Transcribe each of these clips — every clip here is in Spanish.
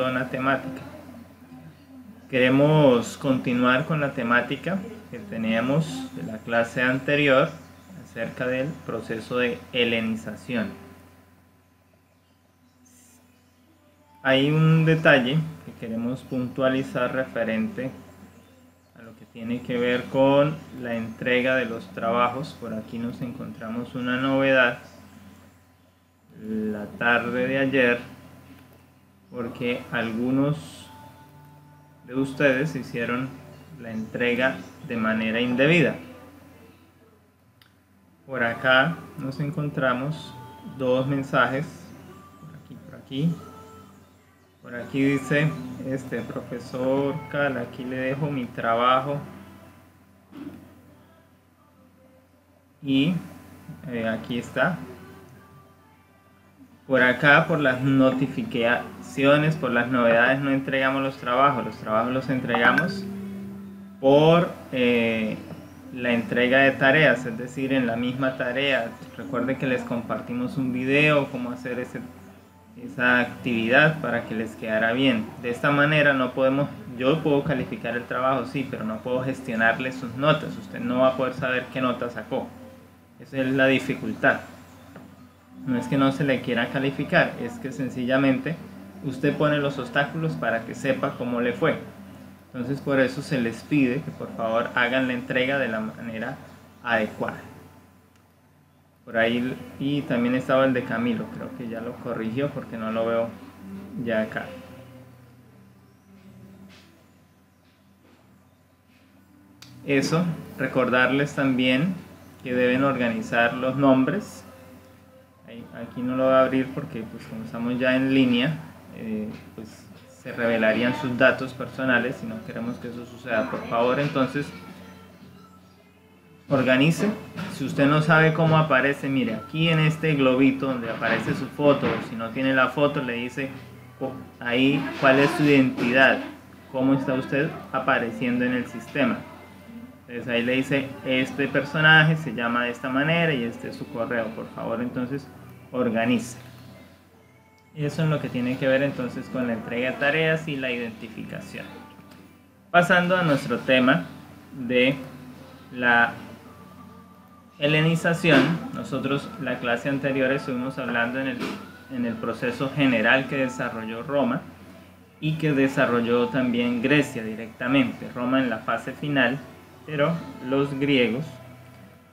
una temática. Queremos continuar con la temática que teníamos de la clase anterior acerca del proceso de helenización. Hay un detalle que queremos puntualizar referente a lo que tiene que ver con la entrega de los trabajos. Por aquí nos encontramos una novedad. La tarde de ayer porque algunos de ustedes hicieron la entrega de manera indebida. Por acá nos encontramos dos mensajes, por aquí, por aquí. Por aquí dice, este profesor Cal, aquí le dejo mi trabajo. Y eh, aquí está, por acá, por las notificaciones, por las novedades, no entregamos los trabajos. Los trabajos los entregamos por eh, la entrega de tareas, es decir, en la misma tarea. Recuerden que les compartimos un video, cómo hacer ese, esa actividad para que les quedara bien. De esta manera no podemos, yo puedo calificar el trabajo, sí, pero no puedo gestionarle sus notas. Usted no va a poder saber qué nota sacó. Esa es la dificultad. No es que no se le quiera calificar, es que sencillamente usted pone los obstáculos para que sepa cómo le fue. Entonces por eso se les pide que por favor hagan la entrega de la manera adecuada. Por ahí, y también estaba el de Camilo, creo que ya lo corrigió porque no lo veo ya acá. Eso, recordarles también que deben organizar los nombres aquí no lo voy a abrir porque pues como estamos ya en línea, eh, pues se revelarían sus datos personales y no queremos que eso suceda. Por favor, entonces, organice. Si usted no sabe cómo aparece, mire, aquí en este globito donde aparece su foto, si no tiene la foto, le dice ahí cuál es su identidad, cómo está usted apareciendo en el sistema. Entonces ahí le dice, este personaje se llama de esta manera y este es su correo. Por favor, entonces organiza. Eso es lo que tiene que ver entonces con la entrega de tareas y la identificación. Pasando a nuestro tema de la helenización, nosotros la clase anterior estuvimos hablando en el, en el proceso general que desarrolló Roma y que desarrolló también Grecia directamente, Roma en la fase final, pero los griegos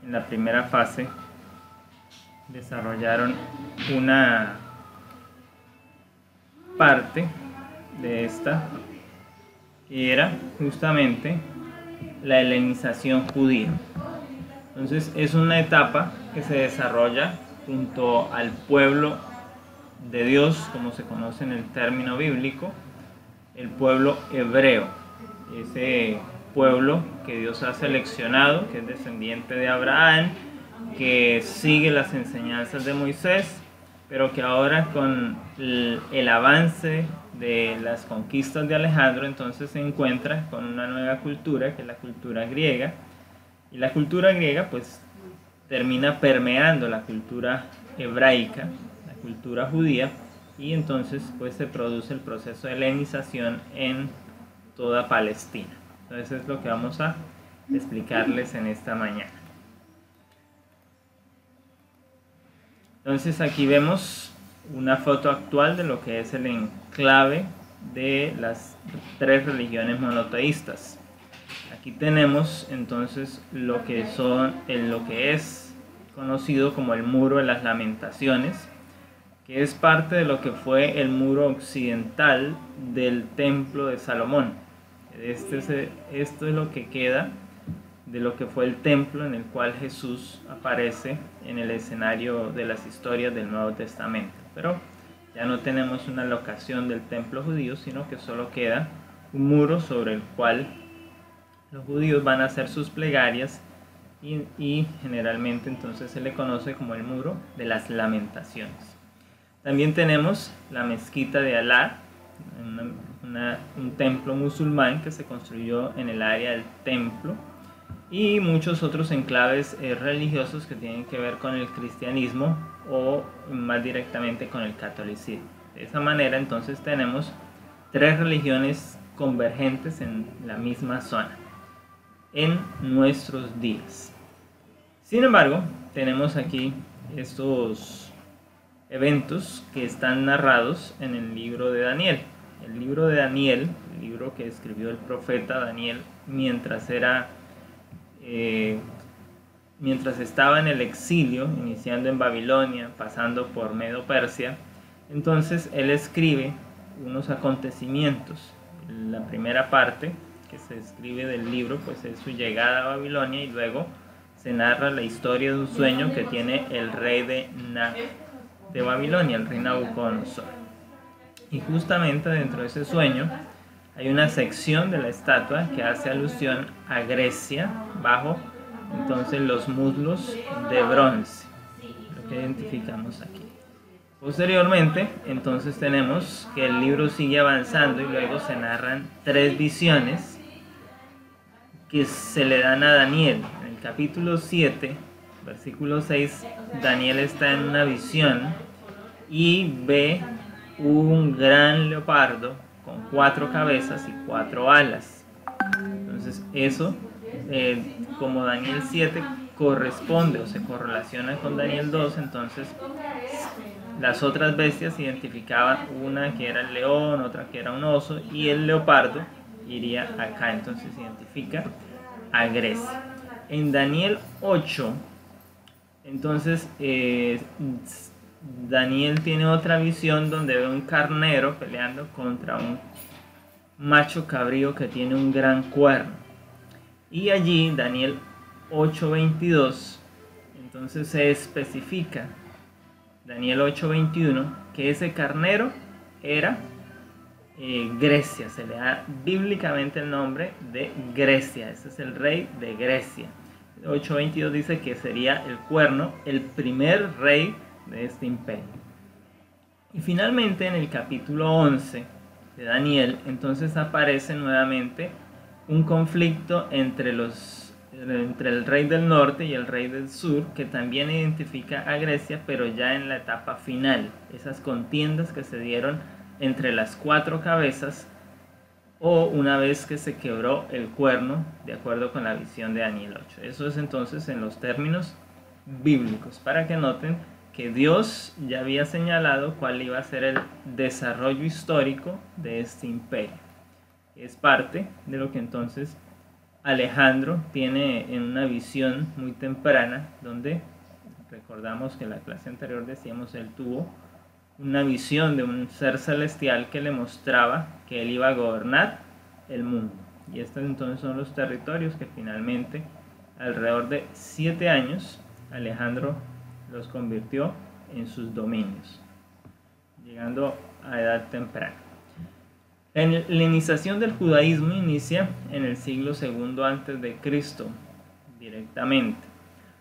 en la primera fase desarrollaron una parte de esta que era justamente la helenización judía. Entonces es una etapa que se desarrolla junto al pueblo de Dios, como se conoce en el término bíblico, el pueblo hebreo, ese pueblo que Dios ha seleccionado, que es descendiente de Abraham, que sigue las enseñanzas de Moisés, pero que ahora con el, avance de las conquistas de Alejandro, entonces se encuentra con una nueva cultura, que es la cultura griega, y la cultura griega pues termina permeando la cultura hebraica, la cultura judía, y entonces pues se produce el proceso de helenización en toda Palestina. Entonces es lo que vamos a explicarles en esta mañana. Entonces aquí vemos una foto actual de lo que es el enclave de las tres religiones monoteístas. Aquí tenemos entonces lo que es conocido como el muro de las lamentaciones, que es parte de lo que fue el muro occidental del templo de Salomón. Este esto es lo que queda de lo que fue el templo en el cual Jesús aparece en el escenario de las historias del Nuevo Testamento. Pero ya no tenemos una locación del templo judío, sino que solo queda un muro sobre el cual los judíos van a hacer sus plegarias y, generalmente entonces se le conoce como el muro de las lamentaciones. También tenemos la mezquita de Alá, un templo musulmán que se construyó en el área del templo y muchos otros enclaves eh, religiosos que tienen que ver con el cristianismo o más directamente con el catolicismo. De esa manera entonces tenemos tres religiones convergentes en la misma zona en nuestros días. Sin embargo, tenemos aquí estos eventos que están narrados en el libro de Daniel. El libro de Daniel, el libro que escribió el profeta Daniel mientras era eh, mientras estaba en el exilio, iniciando en Babilonia, pasando por Medo Persia, entonces él escribe unos acontecimientos. La primera parte que se escribe del libro pues es su llegada a Babilonia y luego se narra la historia de un sueño que tiene el rey de, de Babilonia, el rey Nabucodonosor. Y justamente dentro de ese sueño hay una sección de la estatua que hace alusión a Grecia bajo entonces los muslos de bronce, lo que identificamos aquí. Posteriormente, entonces tenemos que el libro sigue avanzando y luego se narran tres visiones que se le dan a Daniel. En el capítulo 7, versículo 6, Daniel está en una visión y ve un gran leopardo cuatro cabezas y cuatro alas. Entonces eso eh, como Daniel 7 corresponde o se correlaciona con Daniel 2, entonces las otras bestias identificaban una que era el león, otra que era un oso y el leopardo iría acá, entonces identifica a Grecia. En Daniel 8, entonces eh, Daniel tiene otra visión donde ve un carnero peleando contra un macho cabrío que tiene un gran cuerno. Y allí Daniel 8:22, entonces se especifica, Daniel 8:21, que ese carnero era eh, Grecia, se le da bíblicamente el nombre de Grecia, ese es el rey de Grecia. 8.22 dice que sería el cuerno, el primer rey de este imperio. Y finalmente en el capítulo 11 de Daniel, entonces aparece nuevamente un conflicto entre, los, entre el rey del norte y el rey del sur, que también identifica a Grecia, pero ya en la etapa final, esas contiendas que se dieron entre las cuatro cabezas o una vez que se quebró el cuerno, de acuerdo con la visión de Daniel 8. Eso es entonces en los términos bíblicos, para que noten que Dios ya había señalado cuál iba a ser el desarrollo histórico de este imperio es parte de lo que entonces Alejandro tiene en una visión muy temprana, donde recordamos que en la clase anterior decíamos, él tuvo una visión de un ser celestial que le mostraba que él iba a gobernar el mundo. Y estos entonces son los territorios que finalmente, alrededor de siete años, Alejandro los convirtió en sus dominios, llegando a edad temprana. La iniciación del judaísmo inicia en el siglo II antes de Cristo directamente,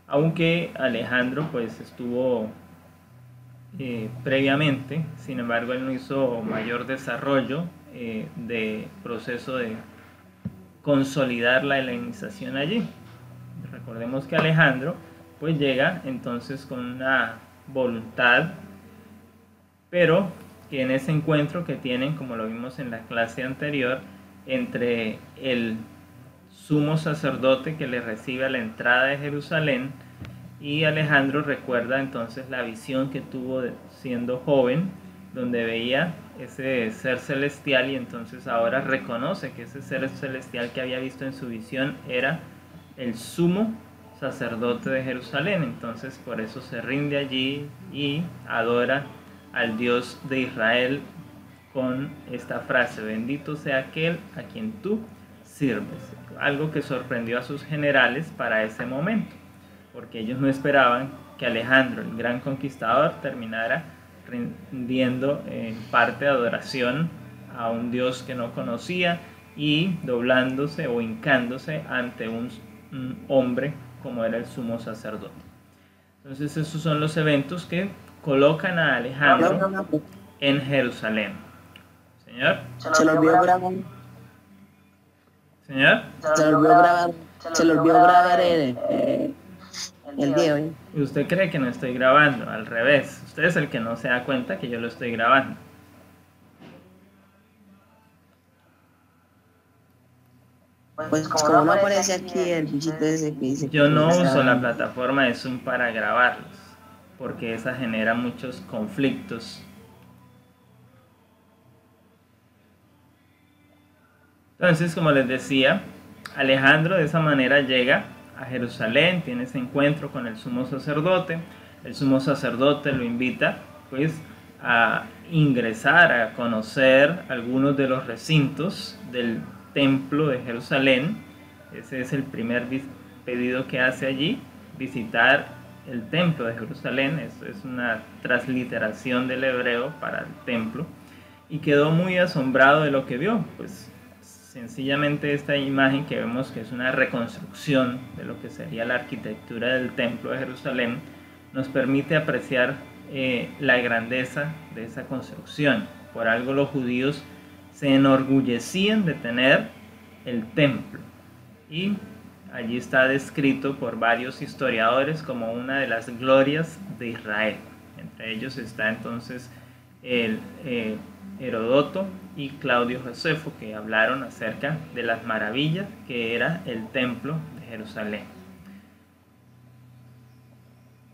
aunque Alejandro pues estuvo eh, previamente, sin embargo él no hizo mayor desarrollo eh, de proceso de consolidar la helenización allí. Recordemos que Alejandro pues llega entonces con una voluntad, pero que en ese encuentro que tienen, como lo vimos en la clase anterior, entre el sumo sacerdote que le recibe a la entrada de Jerusalén y Alejandro recuerda entonces la visión que tuvo siendo joven, donde veía ese ser celestial y entonces ahora reconoce que ese ser celestial que había visto en su visión era el sumo sacerdote de Jerusalén. Entonces por eso se rinde allí y adora al Dios de Israel con esta frase, bendito sea aquel a quien tú sirves. Algo que sorprendió a sus generales para ese momento, porque ellos no esperaban que Alejandro, el gran conquistador, terminara rindiendo en parte de adoración a un Dios que no conocía y doblándose o hincándose ante un, un hombre como era el sumo sacerdote. Entonces esos son los eventos que colocan a Alejandro en Jerusalén. Señor. Se lo olvidó grabar. Señor. Se lo olvidó grabar. Se lo olvidó grabar el, eh, el video. ¿eh? Usted cree que no estoy grabando, al revés. Usted es el que no se da cuenta que yo lo estoy grabando. Pues como no aparece aquí el bichito ese que dice... Yo no uso la plataforma de Zoom para grabarlos, porque esa genera muchos conflictos. Entonces, como les decía, Alejandro de esa manera llega a Jerusalén, tiene ese encuentro con el sumo sacerdote. El sumo sacerdote lo invita pues a ingresar, a conocer algunos de los recintos del templo de Jerusalén. Ese es el primer pedido que hace allí, visitar el templo de Jerusalén. Esto es una transliteración del hebreo para el templo. Y quedó muy asombrado de lo que vio, pues sencillamente esta imagen que vemos que es una reconstrucción de lo que sería la arquitectura del templo de Jerusalén, nos permite apreciar eh, la grandeza de esa construcción. Por algo los judíos se enorgullecían de tener el templo y allí está descrito por varios historiadores como una de las glorias de Israel. Entre ellos está entonces el... Eh, Herodoto y Claudio Josefo, que hablaron acerca de las maravillas que era el templo de Jerusalén.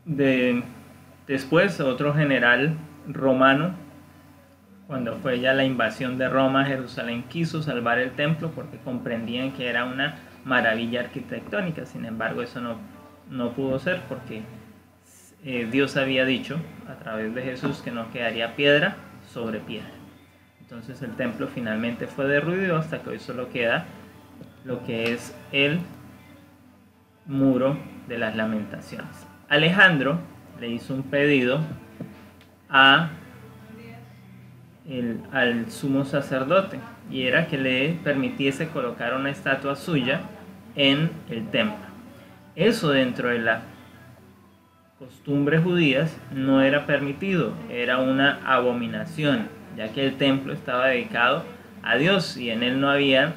De, después, otro general romano, cuando fue ya la invasión de Roma Jerusalén, quiso salvar el templo porque comprendían que era una maravilla arquitectónica. Sin embargo, eso no, no pudo ser porque eh, Dios había dicho a través de Jesús que no quedaría piedra sobre piedra. Entonces el templo finalmente fue derruido hasta que hoy solo queda lo que es el muro de las lamentaciones. Alejandro le hizo un pedido a al sumo sacerdote y era que le permitiese colocar una estatua suya en el templo. Eso dentro de las costumbres judías no era permitido, era una abominación ya que el templo estaba dedicado a Dios y en él no había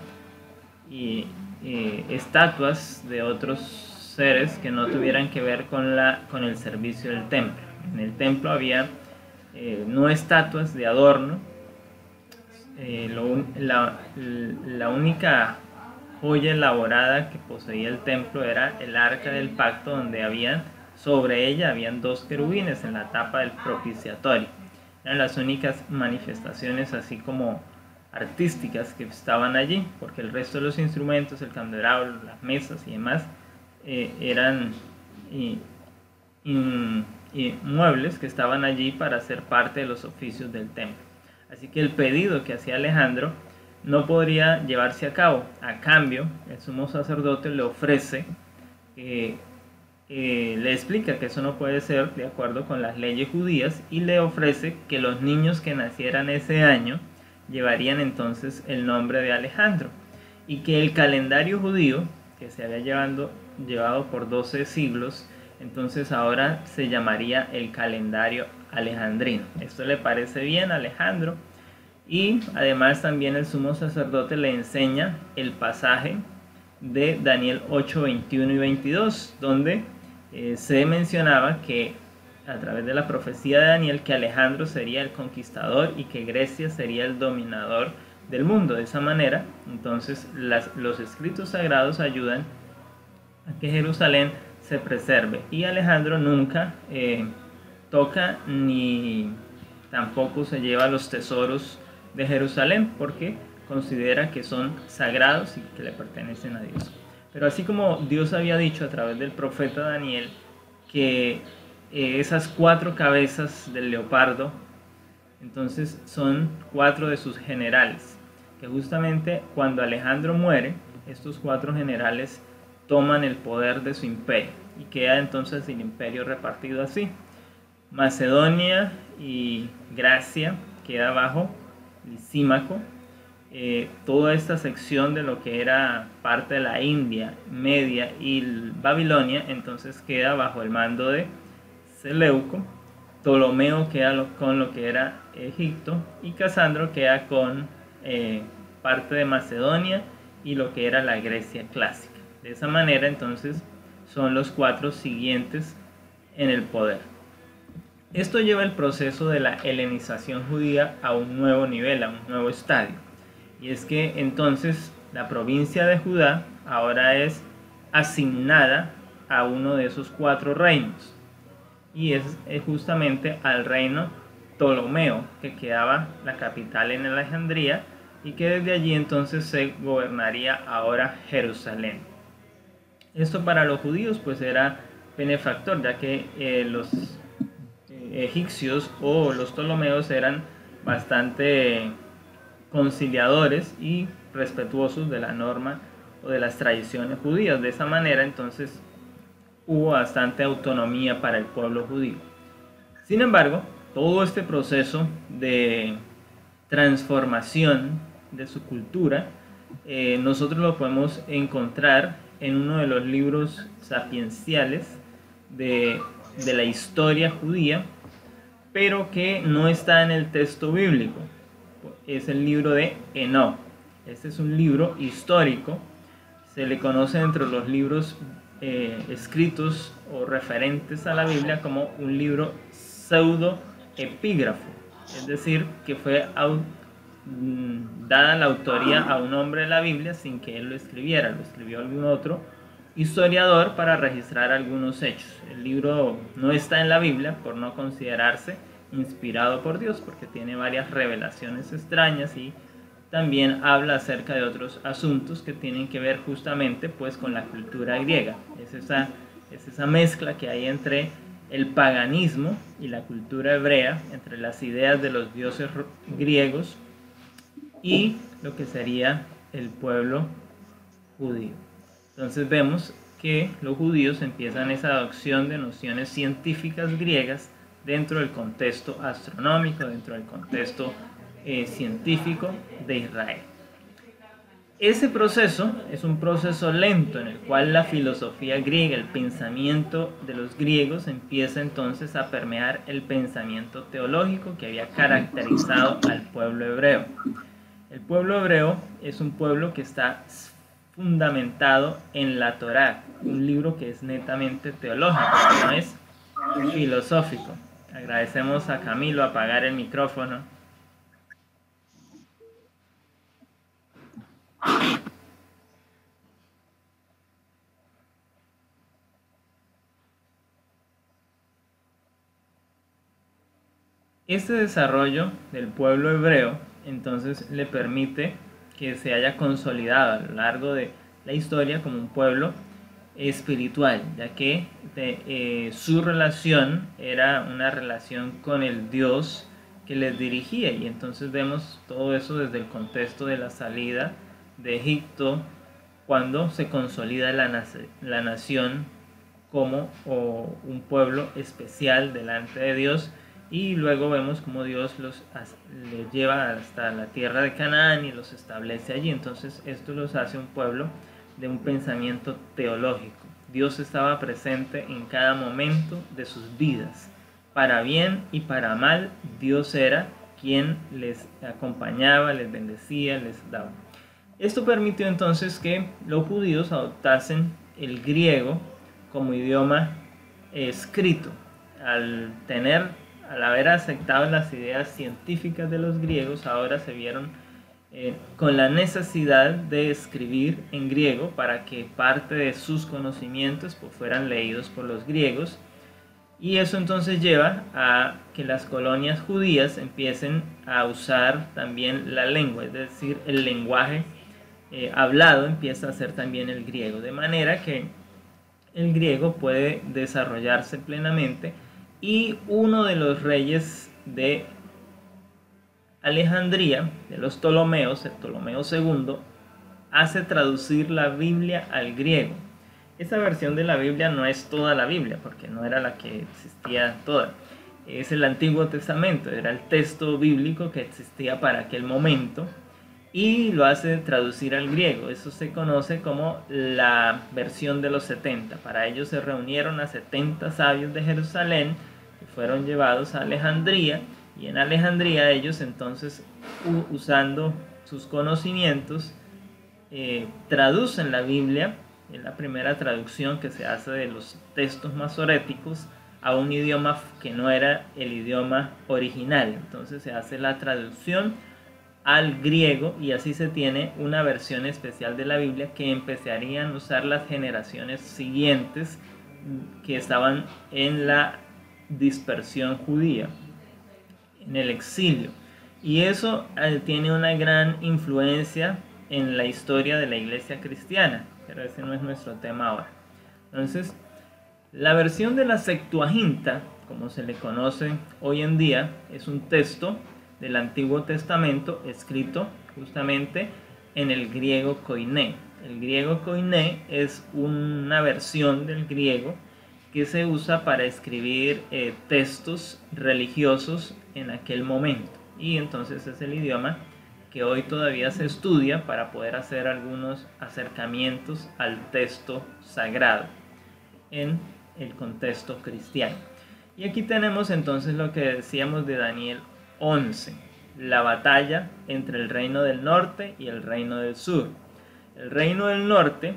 estatuas de otros seres que no tuvieran que ver con, la, con el servicio del templo. En el templo había eh, no estatuas de adorno, eh, la, única joya elaborada que poseía el templo era el arca del pacto donde había sobre ella habían dos querubines en la tapa del propiciatorio. Eran las únicas manifestaciones así como artísticas que estaban allí, porque el resto de los instrumentos, el candelabro, las mesas y demás, eh, eran muebles que estaban allí para ser parte de los oficios del templo. Así que el pedido que hacía Alejandro no podría llevarse a cabo. A cambio, el sumo sacerdote le ofrece eh, eh, le explica que eso no puede ser de acuerdo con las leyes judías y le ofrece que los niños que nacieran ese año llevarían entonces el nombre de Alejandro y que el calendario judío que se había llevando, llevado por 12 siglos entonces ahora se llamaría el calendario alejandrino. Esto le parece bien Alejandro y además también el sumo sacerdote le enseña el pasaje de Daniel 8, 21 y 22, donde eh, se mencionaba que a través de la profecía de Daniel que Alejandro sería el conquistador y que Grecia sería el dominador del mundo. De esa manera, entonces los escritos sagrados ayudan a que Jerusalén se preserve. Y Alejandro nunca eh, toca ni tampoco se lleva los tesoros de Jerusalén porque considera que son sagrados y que le pertenecen a Dios. Pero así como Dios había dicho a través del profeta Daniel que eh, esas cuatro cabezas del leopardo, entonces son cuatro de sus generales, que justamente cuando Alejandro muere, estos cuatro generales toman el poder de su imperio y queda entonces el imperio repartido así. Macedonia y Gracia queda bajo Lisímaco, eh, toda esta sección de lo que era parte de la India Media y Babilonia, entonces queda bajo el mando de Seleuco, Ptolomeo queda con lo que era Egipto y Casandro queda con eh, parte de Macedonia y lo que era la Grecia clásica. De esa manera entonces son los cuatro siguientes en el poder. Esto lleva el proceso de la helenización judía a un nuevo nivel, a un nuevo estadio. Y es que entonces la provincia de Judá ahora es asignada a uno de esos cuatro reinos. Y es, justamente al reino Ptolomeo, que quedaba la capital en Alejandría y que desde allí entonces se gobernaría ahora Jerusalén. Esto para los judíos pues era benefactor, ya que eh, los eh, egipcios o los Ptolomeos eran bastante conciliadores y respetuosos de la norma o de las tradiciones judías. De esa manera entonces hubo bastante autonomía para el pueblo judío. Sin embargo, todo este proceso de transformación de su cultura, eh, nosotros lo podemos encontrar en uno de los libros sapienciales de, de la historia judía, pero que no está en el texto bíblico. Es el libro de Enoch. Este es un libro histórico. Se le conoce entre los libros eh, escritos o referentes a la Biblia como un libro pseudo epígrafo, es decir, que fue dada la autoría a un hombre de la Biblia sin que él lo escribiera, lo escribió algún otro historiador para registrar algunos hechos. El libro no está en la Biblia por no considerarse inspirado por Dios, porque tiene varias revelaciones extrañas y también habla acerca de otros asuntos que tienen que ver justamente pues con la cultura griega. Es esa, es esa mezcla que hay entre el paganismo y la cultura hebrea, entre las ideas de los dioses griegos y lo que sería el pueblo judío. Entonces vemos que los judíos empiezan esa adopción de nociones científicas griegas dentro del contexto astronómico, dentro del contexto eh, científico de Israel. Ese proceso es un proceso lento en el cual la filosofía griega, el pensamiento de los griegos empieza entonces a permear el pensamiento teológico que había caracterizado al pueblo hebreo. El pueblo hebreo es un pueblo que está fundamentado en la Torá, un libro que es netamente teológico, no es filosófico. Agradecemos a Camilo apagar el micrófono. Este desarrollo del pueblo hebreo entonces le permite que se haya consolidado a lo largo de la historia como un pueblo espiritual, ya que eh, su relación era una relación con el Dios que les dirigía. Y entonces vemos todo eso desde el contexto de la salida de Egipto cuando se consolida la, la nación como un pueblo especial delante de Dios y luego vemos como Dios los les lleva hasta la tierra de Canaán y los establece allí. Entonces esto los hace un pueblo de un pensamiento teológico. Dios estaba presente en cada momento de sus vidas. Para bien y para mal, Dios era quien les acompañaba, les bendecía, les daba. Esto permitió entonces que los judíos adoptasen el griego como idioma escrito. Al tener, al haber aceptado las ideas científicas de los griegos, ahora se vieron eh, con la necesidad de escribir en griego para que parte de sus conocimientos pues, fueran leídos por los griegos. Y eso entonces lleva a que las colonias judías empiecen a usar también la lengua, es decir, el lenguaje eh, hablado empieza a ser también el griego, de manera que el griego puede desarrollarse plenamente y uno de los reyes de Alejandría, de los Ptolomeos, el Ptolomeo II, hace traducir la Biblia al griego. Esa versión de la Biblia no es toda la Biblia, porque no era la que existía toda. Es el Antiguo Testamento, era el texto bíblico que existía para aquel momento y lo hace traducir al griego. Eso se conoce como la versión de los 70. Para ello se reunieron a 70 sabios de Jerusalén que fueron llevados a Alejandría y en Alejandría ellos entonces usando sus conocimientos eh, traducen la Biblia, en la primera traducción que se hace de los textos masoréticos a un idioma que no era el idioma original. Entonces se hace la traducción al griego y así se tiene una versión especial de la Biblia que empezarían a usar las generaciones siguientes que estaban en la dispersión judía, en el exilio. Y eso eh, tiene una gran influencia en la historia de la iglesia cristiana, pero ese no es nuestro tema ahora. Entonces, la versión de la Septuaginta, como se le conoce hoy en día, es un texto del Antiguo Testamento escrito justamente en el griego koiné. El griego koiné es una versión del griego que se usa para escribir eh, textos religiosos en aquel momento. Y entonces es el idioma que hoy todavía se estudia para poder hacer algunos acercamientos al texto sagrado en el contexto cristiano. Y aquí tenemos entonces lo que decíamos de Daniel 11. La batalla entre el reino del norte y el reino del sur. El reino del norte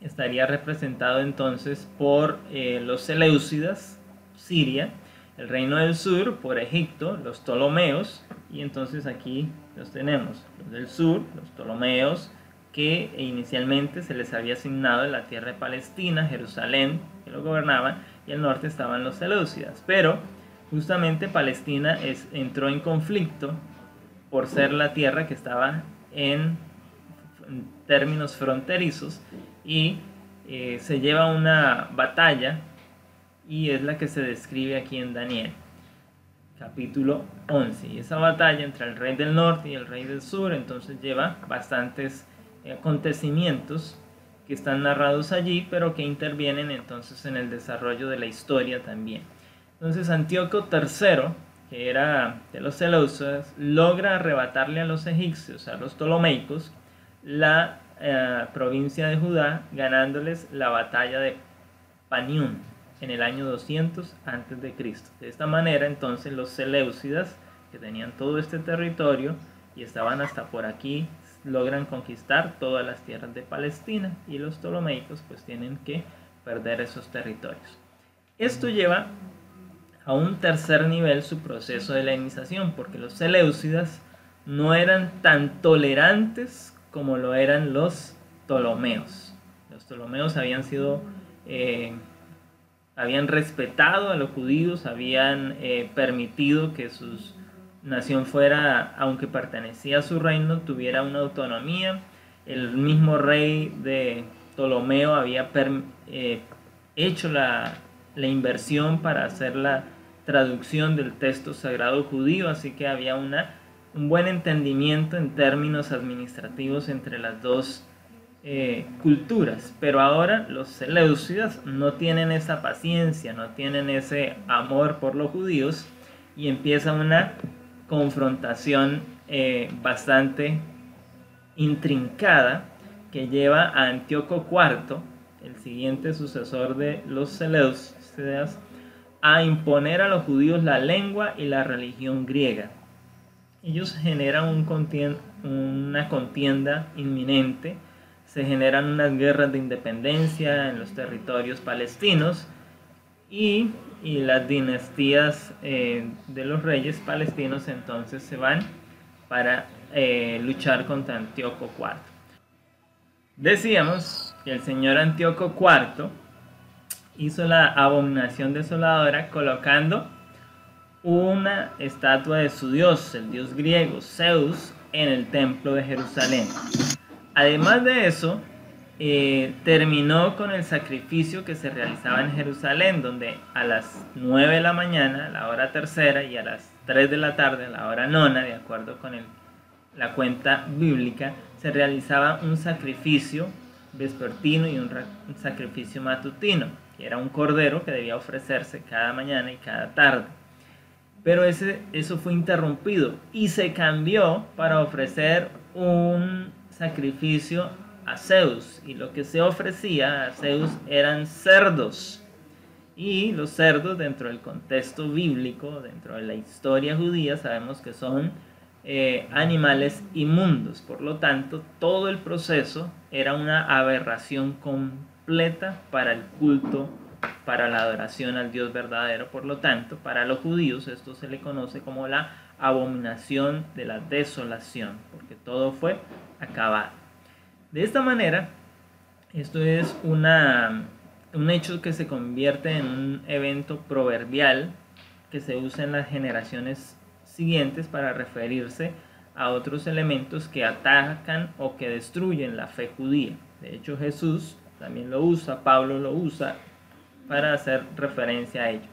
estaría representado entonces por eh, los Seleucidas, Siria, el reino del sur por Egipto, los Ptolomeos, y entonces aquí los tenemos, los del sur, los Ptolomeos, que inicialmente se les había asignado la tierra de Palestina, Jerusalén, que lo gobernaban, y al norte estaban los Seleucidas. Pero justamente Palestina es, entró en conflicto por ser la tierra que estaba en, términos fronterizos y eh, se lleva una batalla y es la que se describe aquí en Daniel capítulo 11 y esa batalla entre el rey del norte y el rey del sur entonces lleva bastantes eh, acontecimientos que están narrados allí pero que intervienen entonces en el desarrollo de la historia también entonces Antíoco III, que era de los Seleucidas, logra arrebatarle a los egipcios, a los ptolomeicos, la eh, provincia de Judá, ganándoles la batalla de Panión en el año 200 a.C. De esta manera, entonces, los Seleucidas, que tenían todo este territorio y estaban hasta por aquí, logran conquistar todas las tierras de Palestina y los ptolomeicos pues tienen que perder esos territorios. Esto lleva a un tercer nivel su proceso de helenización, porque los Seleucidas no eran tan tolerantes como lo eran los Ptolomeos. Los Ptolomeos habían sido, eh, habían respetado a los judíos, habían eh, permitido que su nación fuera, aunque pertenecía a su reino, tuviera una autonomía. El mismo rey de Ptolomeo había eh, hecho la, la inversión para hacer la traducción del texto sagrado judío, así que había una, un buen entendimiento en términos administrativos entre las dos eh, culturas. Pero ahora los seleucidas no tienen esa paciencia, no tienen ese amor por los judíos y empieza una confrontación eh, bastante intrincada que lleva a Antíoco IV, el siguiente sucesor de los seleucidas, a imponer a los judíos la lengua y la religión griega. Ellos generan un una contienda inminente, se generan unas guerras de independencia en los territorios palestinos y, las dinastías eh, de los reyes palestinos entonces se van para eh, luchar contra Antíoco IV. Decíamos que el señor Antíoco IV hizo la abominación desoladora colocando una estatua de su dios, el dios griego Zeus, en el templo de Jerusalén. Además de eso, eh, terminó con el sacrificio que se realizaba en Jerusalén, donde a las 9 de la mañana, la hora tercera, y a las 3 de la tarde, la hora nona, de acuerdo con la cuenta bíblica, se realizaba un sacrificio vespertino y un sacrificio matutino que era un cordero que debía ofrecerse cada mañana y cada tarde. Pero ese, eso fue interrumpido y se cambió para ofrecer un sacrificio a Zeus. Y lo que se ofrecía a Zeus eran cerdos. Y los cerdos dentro del contexto bíblico, dentro de la historia judía, sabemos que son eh, animales inmundos. Por lo tanto, todo el proceso era una aberración completa para el culto, para la adoración al Dios verdadero. Por lo tanto, para los judíos esto se le conoce como la abominación de la desolación, porque todo fue acabado. De esta manera, esto es una, un hecho que se convierte en un evento proverbial que se usa en las generaciones siguientes para referirse a otros elementos que atacan o que destruyen la fe judía. De hecho, Jesús también lo usa, Pablo lo usa para hacer referencia a ello.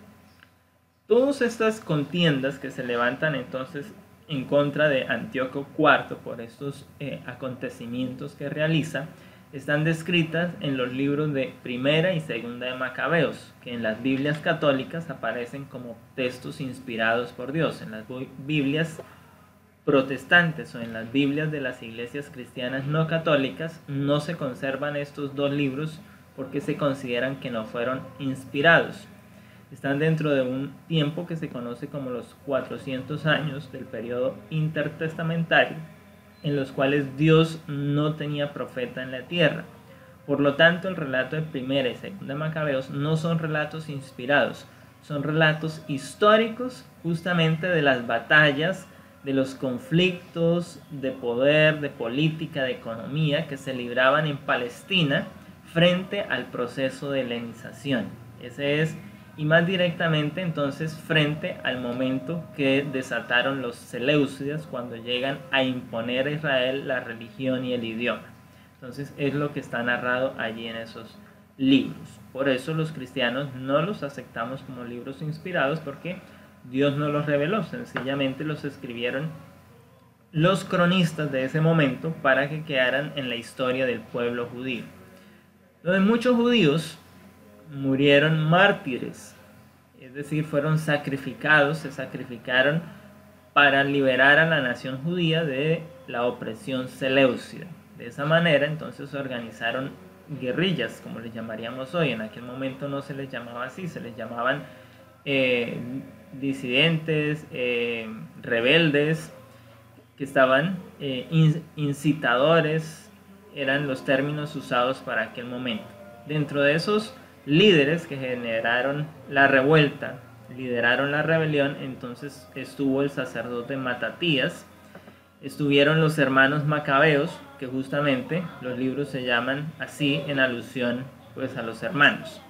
Todas estas contiendas que se levantan entonces en contra de Antíoco IV por estos eh, acontecimientos que realiza, están descritas en los libros de Primera y Segunda de Macabeos, que en las Biblias católicas aparecen como textos inspirados por Dios. En las Biblias protestantes o en las Biblias de las iglesias cristianas no católicas no se conservan estos dos libros porque se consideran que no fueron inspirados. Están dentro de un tiempo que se conoce como los 400 años del periodo intertestamentario, en los cuales Dios no tenía profeta en la tierra. Por lo tanto, el relato de Primera y Segunda Macabeos no son relatos inspirados, son relatos históricos justamente de las batallas, de los conflictos de poder, de política, de economía que se libraban en Palestina frente al proceso de helenización. Ese es, y más directamente entonces frente al momento que desataron los Seleucidas cuando llegan a imponer a Israel la religión y el idioma. Entonces es lo que está narrado allí en esos libros. Por eso los cristianos no los aceptamos como libros inspirados porque Dios no los reveló, sencillamente los escribieron los cronistas de ese momento para que quedaran en la historia del pueblo judío. Donde muchos judíos murieron mártires, es decir, fueron sacrificados, se sacrificaron para liberar a la nación judía de la opresión seleucida. De esa manera entonces se organizaron guerrillas, como les llamaríamos hoy. En aquel momento no se les llamaba así, se les llamaban eh, disidentes, eh, rebeldes, que estaban eh, incitadores, eran los términos usados para aquel momento. Dentro de esos líderes que generaron la revuelta, lideraron la rebelión, entonces estuvo el sacerdote Matatías, estuvieron los hermanos macabeos, que justamente los libros se llaman así en alusión pues a los hermanos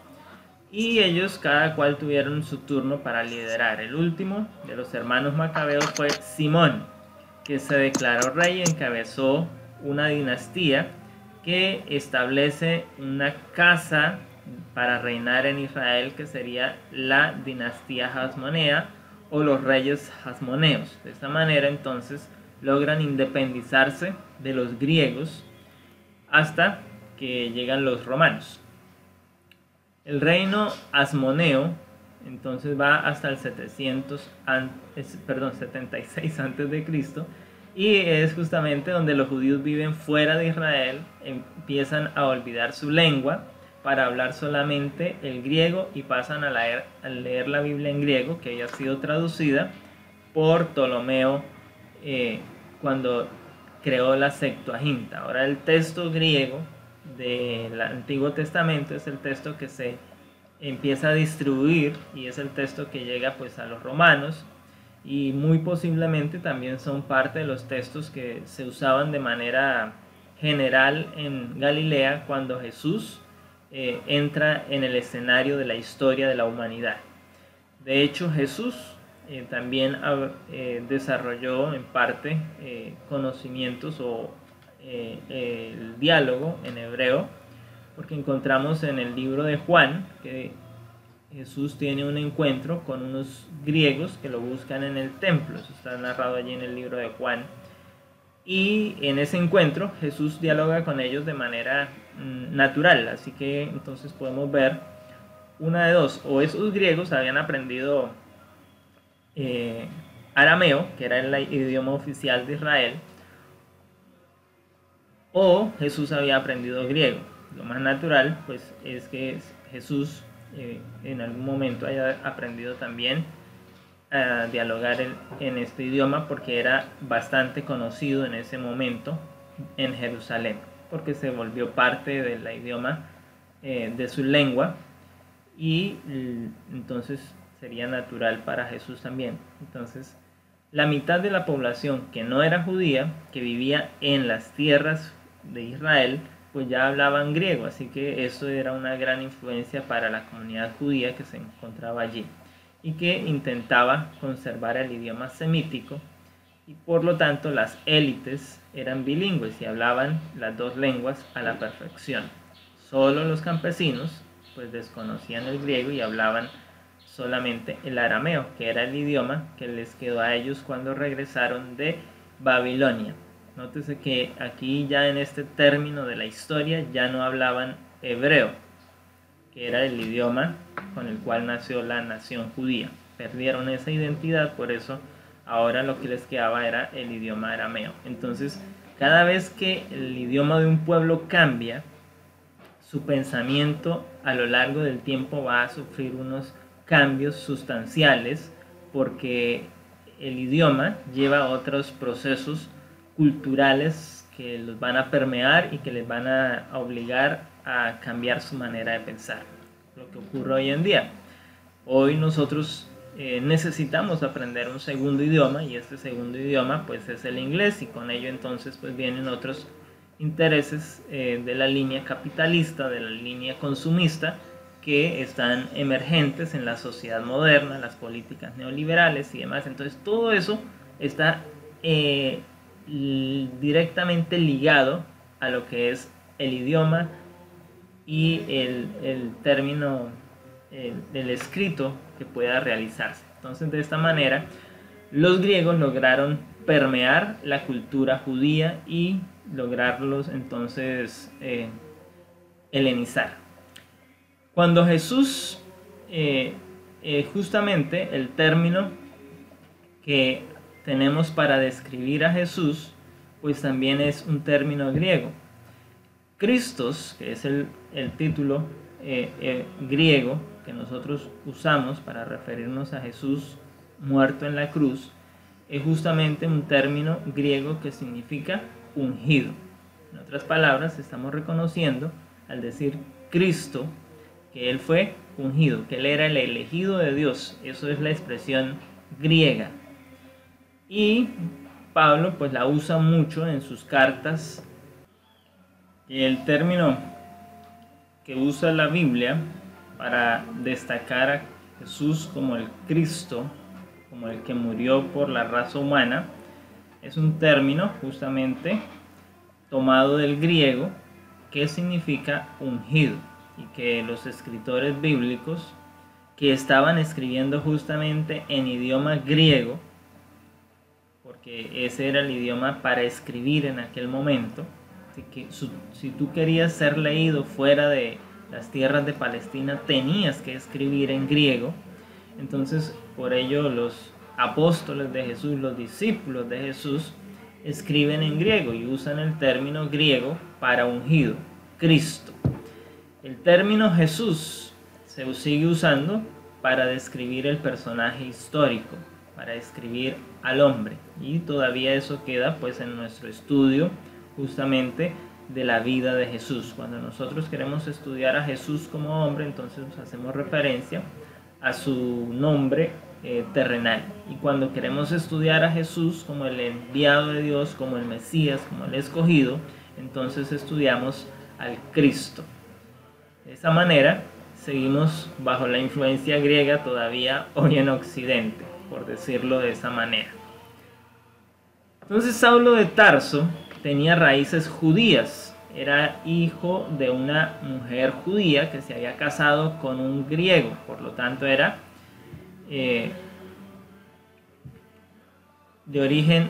y ellos cada cual tuvieron su turno para liderar. El último de los hermanos macabeos fue Simón, que se declaró rey y encabezó una dinastía que establece una casa para reinar en Israel que sería la dinastía Hasmonea o los reyes Hasmoneos. De esta manera entonces logran independizarse de los griegos hasta que llegan los romanos. El reino asmoneo entonces va hasta el 700, perdón, 76 antes de Cristo y es justamente donde los judíos viven fuera de Israel, empiezan a olvidar su lengua para hablar solamente el griego y pasan a leer, la Biblia en griego que haya sido traducida por Ptolomeo eh, cuando creó la Septuaginta. Ahora el texto griego del Antiguo Testamento es el texto que se empieza a distribuir y es el texto que llega pues a los romanos y muy posiblemente también son parte de los textos que se usaban de manera general en Galilea cuando Jesús eh, entra en el escenario de la historia de la humanidad. De hecho Jesús eh, también eh, desarrolló en parte conocimientos o eh, el diálogo en hebreo, porque encontramos en el libro de Juan que Jesús tiene un encuentro con unos griegos que lo buscan en el templo, eso está narrado allí en el libro de Juan. Y en ese encuentro Jesús dialoga con ellos de manera mm, natural, así que entonces podemos ver una de dos, o esos griegos habían aprendido eh, arameo, que era el idioma oficial de Israel, o Jesús había aprendido griego. Lo más natural pues es que Jesús eh, en algún momento haya aprendido también a dialogar en, este idioma porque era bastante conocido en ese momento en Jerusalén, porque se volvió parte del idioma eh, de su lengua y entonces sería natural para Jesús también. Entonces la mitad de la población que no era judía, que vivía en las tierras de Israel, pues ya hablaban griego, así que eso era una gran influencia para la comunidad judía que se encontraba allí y que intentaba conservar el idioma semítico y por lo tanto las élites eran bilingües y hablaban las dos lenguas a la perfección. Solo los campesinos pues desconocían el griego y hablaban solamente el arameo, que era el idioma que les quedó a ellos cuando regresaron de Babilonia. Nótese que aquí ya en este término de la historia ya no hablaban hebreo, que era el idioma con el cual nació la nación judía. Perdieron esa identidad, por eso ahora lo que les quedaba era el idioma arameo. Entonces, cada vez que el idioma de un pueblo cambia, su pensamiento a lo largo del tiempo va a sufrir unos cambios sustanciales porque el idioma lleva otros procesos culturales que los van a permear y que les van a obligar a cambiar su manera de pensar. Lo que ocurre hoy en día. Hoy nosotros eh, necesitamos aprender un segundo idioma y este segundo idioma pues es el inglés y con ello entonces pues vienen otros intereses eh, de la línea capitalista, de la línea consumista que están emergentes en la sociedad moderna, las políticas neoliberales y demás. Entonces todo eso está eh, directamente ligado a lo que es el idioma y el, el término del escrito que pueda realizarse. Entonces de esta manera los griegos lograron permear la cultura judía y lograrlos entonces eh, helenizar. Cuando Jesús, eh, eh, justamente el término que tenemos para describir a Jesús, pues también es un término griego. Cristos, que es el, título griego que nosotros usamos para referirnos a Jesús muerto en la cruz, es justamente un término griego que significa ungido. En otras palabras, estamos reconociendo al decir Cristo que Él fue ungido, que Él era el elegido de Dios. Eso es la expresión griega. Y Pablo pues la usa mucho en sus cartas. Y el término que usa la Biblia para destacar a Jesús como el Cristo, como el que murió por la raza humana, es un término justamente tomado del griego que significa ungido y que los escritores bíblicos que estaban escribiendo justamente en idioma griego, porque ese era el idioma para escribir en aquel momento, así que si tú querías ser leído fuera de las tierras de Palestina tenías que escribir en griego, entonces por ello los apóstoles de Jesús, los discípulos de Jesús, escriben en griego y usan el término griego para ungido, Cristo. El término Jesús se sigue usando para describir el personaje histórico, para describir al hombre. Y todavía eso queda pues en nuestro estudio justamente de la vida de Jesús. Cuando nosotros queremos estudiar a Jesús como hombre, entonces hacemos referencia a su nombre eh, terrenal. Y cuando queremos estudiar a Jesús como el enviado de Dios, como el Mesías, como el escogido, entonces estudiamos al Cristo. De esa manera, seguimos bajo la influencia griega todavía hoy en Occidente, por decirlo de esa manera. Entonces Saulo de Tarso tenía raíces judías, era hijo de una mujer judía que se había casado con un griego, por lo tanto era eh, de origen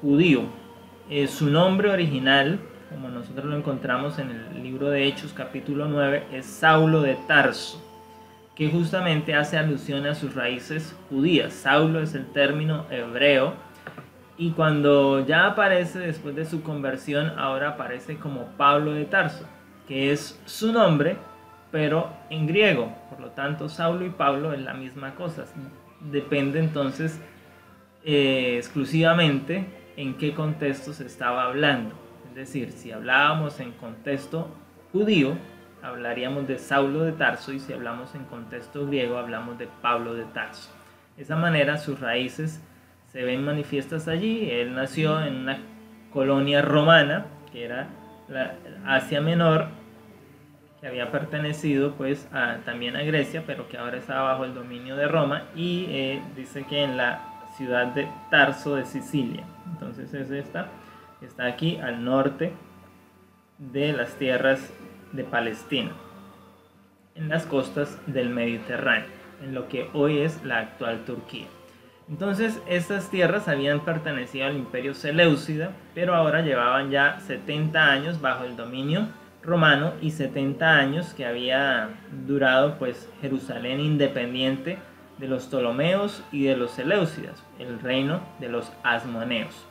judío. Eh, su nombre original, como nosotros lo encontramos en el libro de Hechos capítulo 9, es Saulo de Tarso, que justamente hace alusión a sus raíces judías. Saulo es el término hebreo y cuando ya aparece después de su conversión, ahora aparece como Pablo de Tarso, que es su nombre, pero en griego. Por lo tanto, Saulo y Pablo es la misma cosa. Depende entonces eh, exclusivamente en qué contexto se estaba hablando. Es decir, si hablábamos en contexto judío, hablaríamos de Saulo de Tarso y si hablamos en contexto griego, hablamos de Pablo de Tarso. De esa manera sus raíces se ven manifiestas allí. Él nació en una colonia romana, que era la Asia Menor, que había pertenecido pues también a Grecia, pero que ahora está bajo el dominio de Roma, y eh, dice que en la ciudad de Tarso de Sicilia. Entonces es esta, está aquí al norte de las tierras de Palestina, en las costas del Mediterráneo, en lo que hoy es la actual Turquía. Entonces estas tierras habían pertenecido al imperio Seleucida, pero ahora llevaban ya 70 años bajo el dominio romano y 70 años que había durado pues Jerusalén independiente de los Ptolomeos y de los Seleucidas, el reino de los Asmoneos.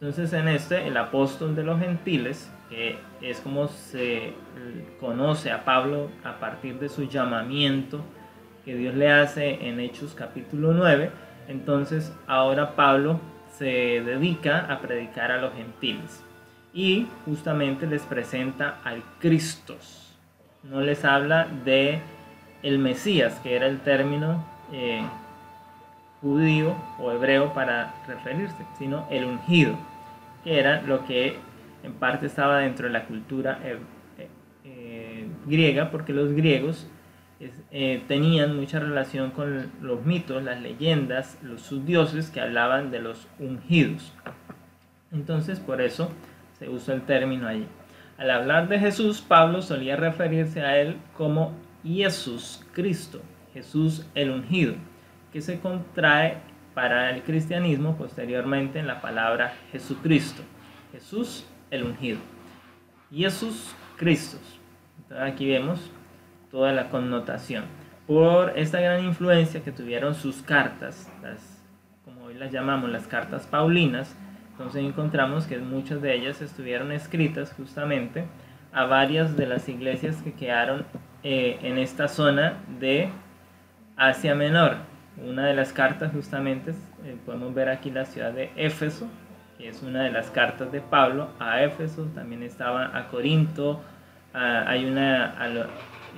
Entonces en este el apóstol de los gentiles, que es como se conoce a Pablo a partir de su llamamiento que Dios le hace en Hechos capítulo 9, entonces ahora Pablo se dedica a predicar a los gentiles y justamente les presenta al Cristo. No les habla de el Mesías, que era el término eh, judío o hebreo para referirse, sino el ungido, que era lo que en parte estaba dentro de la cultura eh, eh, griega, porque los griegos eh, tenían mucha relación con los mitos, las leyendas, los subdioses que hablaban de los ungidos. Entonces, por eso se usa el término allí. Al hablar de Jesús, Pablo solía referirse a él como Jesús Cristo, Jesús el ungido, que se contrae para el cristianismo posteriormente en la palabra Jesucristo, Jesús el ungido. Jesús Cristo. aquí vemos toda la connotación. Por esta gran influencia que tuvieron sus cartas, las, como hoy las llamamos las cartas paulinas, entonces encontramos que muchas de ellas estuvieron escritas justamente a varias de las iglesias que quedaron eh, en esta zona de Asia Menor. Una de las cartas justamente, eh, podemos ver aquí la ciudad de Éfeso, que es una de las cartas de Pablo a Éfeso, también estaba a Corinto, hay una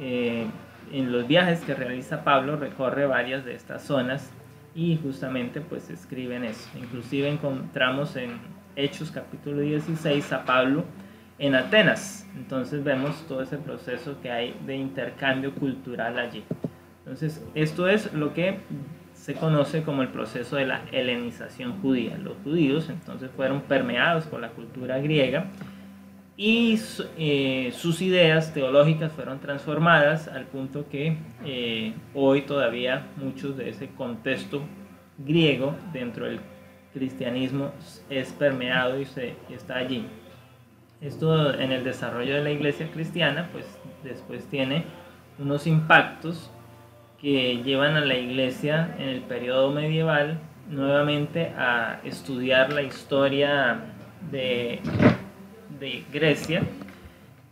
eh, en los viajes que realiza Pablo recorre varias de estas zonas y justamente pues escriben eso. Inclusive encontramos en Hechos capítulo 16 a Pablo en Atenas. Entonces vemos todo ese proceso que hay de intercambio cultural allí. Entonces esto es lo que se conoce como el proceso de la helenización judía. Los judíos entonces fueron permeados por la cultura griega y eh, sus ideas teológicas fueron transformadas al punto que eh, hoy todavía muchos de ese contexto griego dentro del cristianismo es permeado y, se, está allí. Esto en el desarrollo de la iglesia cristiana pues después tiene unos impactos que llevan a la iglesia en el periodo medieval nuevamente a estudiar la historia de de Grecia.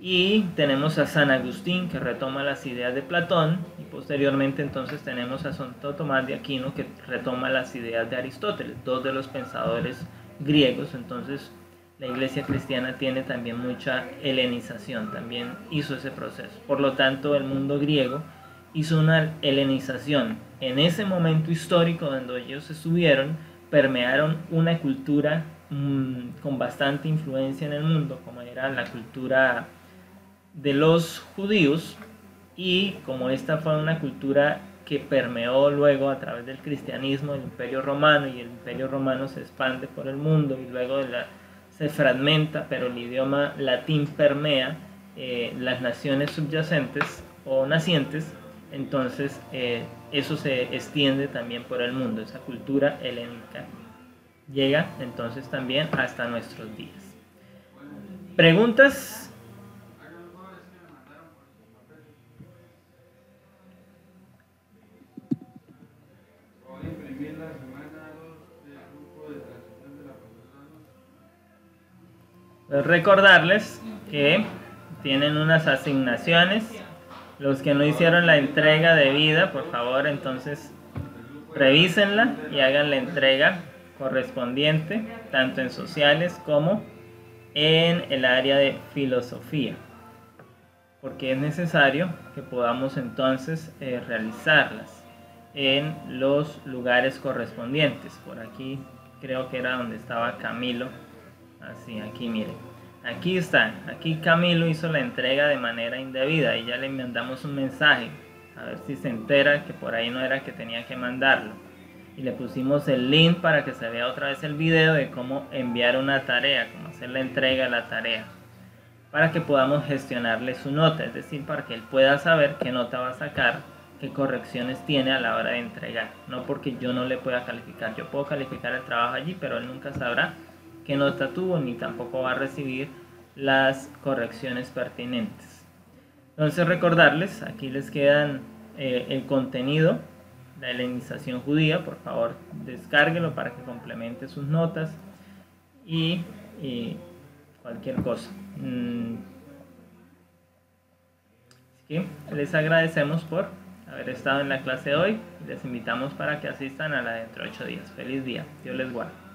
Y tenemos a San Agustín que retoma las ideas de Platón y posteriormente entonces tenemos a Santo Tomás de Aquino que retoma las ideas de Aristóteles, dos de los pensadores griegos. Entonces la iglesia cristiana tiene también mucha helenización, también hizo ese proceso. Por lo tanto el mundo griego hizo una helenización. En ese momento histórico donde ellos estuvieron, permearon una cultura Mm, con bastante influencia en el mundo, como era la cultura de los judíos, y como esta fue una cultura que permeó luego a través del cristianismo, el imperio romano, y el imperio romano se expande por el mundo y luego de la, se fragmenta, pero el idioma latín permea eh, las naciones subyacentes o nacientes, entonces eh, eso se extiende también por el mundo, esa cultura helénica llega entonces también hasta nuestros días. ¿Preguntas? Recordarles que tienen unas asignaciones. Los que no hicieron la entrega de vida, por favor, entonces revísenla y hagan la entrega correspondiente, tanto en sociales como en el área de filosofía, porque es necesario que podamos entonces eh, realizarlas en los lugares correspondientes. Por aquí creo que era donde estaba Camilo. Así, aquí miren. Aquí está, aquí Camilo hizo la entrega de manera indebida y ya le mandamos un mensaje. A ver si se entera que por ahí no era que tenía que mandarlo. Y le pusimos el link para que se vea otra vez el video de cómo enviar una tarea, cómo hacer la entrega de la tarea. Para que podamos gestionarle su nota, es decir, para que él pueda saber qué nota va a sacar qué correcciones tiene a la hora de entregar. No porque yo no le pueda calificar. Yo puedo calificar el trabajo allí, pero él nunca sabrá qué nota tuvo ni tampoco va a recibir las correcciones pertinentes. Entonces recordarles, aquí les quedan eh, el contenido de la iniciación judía. Por favor, descárguelo para que complemente sus notas y, cualquier cosa. Mm. les agradecemos por haber estado en la clase hoy y les invitamos para que asistan a la dentro de 8 días. Feliz día. Dios les guarde.